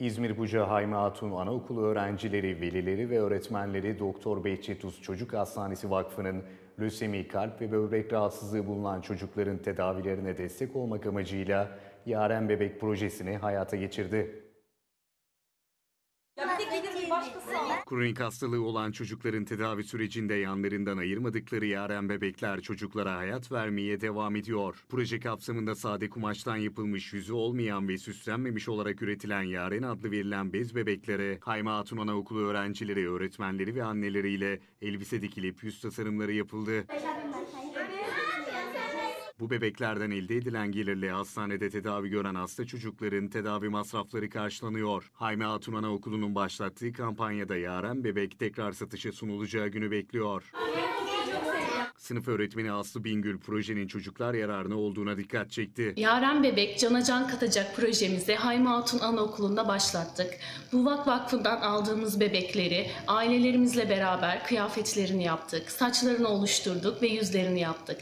İzmir Buca Haymi Hatun Anaokulu öğrencileri, velileri ve öğretmenleri Doktor Behçet Uz Çocuk Hastanesi Vakfı'nın lösemi, kalp ve böbrek rahatsızlığı bulunan çocukların tedavilerine destek olmak amacıyla Yaren Bebek projesini hayata geçirdi. Ya bir de gidin bir başkası al. Kronik hastalığı olan çocukların tedavi sürecinde yanlarından ayırmadıkları yaren bebekler çocuklara hayat vermeye devam ediyor. Proje kapsamında sade kumaştan yapılmış yüzü olmayan ve süslenmemiş olarak üretilen Yaren adlı verilen bez bebeklere Hayma Hatun Anaokulu öğrencileri, öğretmenleri ve anneleriyle elbise dikilip yüz tasarımları yapıldı. Bu bebeklerden elde edilen gelirle hastanede tedavi gören hasta çocukların tedavi masrafları karşılanıyor. Hayme Hatun Anaokulu'nun başlattığı kampanyada Yaren Bebek tekrar satışa sunulacağı günü bekliyor. Sınıf öğretmeni Aslı Bingül projenin çocuklar yararına olduğuna dikkat çekti. Yaren Bebek Cana Can Katacak projemizi Haymi Hatun Anaokulu'nda başlattık. Buvak Vakfı'ndan aldığımız bebekleri ailelerimizle beraber kıyafetlerini yaptık, saçlarını oluşturduk ve yüzlerini yaptık.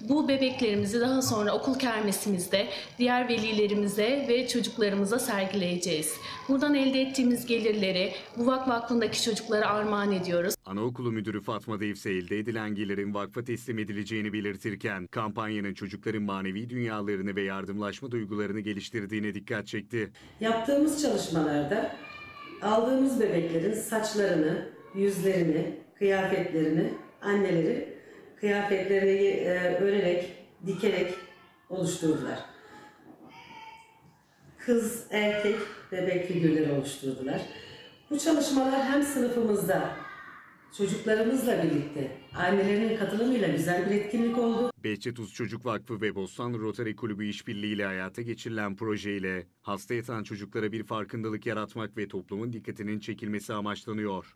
Bu bebeklerimizi daha sonra okul kermesimizde diğer velilerimize ve çocuklarımıza sergileyeceğiz. Buradan elde ettiğimiz gelirleri Buvak Vakfı'ndaki çocuklara armağan ediyoruz. Anaokulu Müdürü Fatma Devse elde edilen gelirin vakfa teslim edileceğini belirtirken kampanyanın çocukların manevi dünyalarını ve yardımlaşma duygularını geliştirdiğine dikkat çekti. Yaptığımız çalışmalarda aldığımız bebeklerin saçlarını, yüzlerini, kıyafetlerini anneleri kıyafetlerini e, örerek, dikerek oluşturdular. Kız, erkek bebek figürleri oluşturdular. Bu çalışmalar hem sınıfımızda çocuklarımızla birlikte annelerinin katılımıyla güzel bir etkinlik oldu. Behçet Uz Çocuk Vakfı ve Bostan Rotary Kulübü işbirliğiyle hayata geçirilen projeyle hasta yatan çocuklara bir farkındalık yaratmak ve toplumun dikkatinin çekilmesi amaçlanıyor.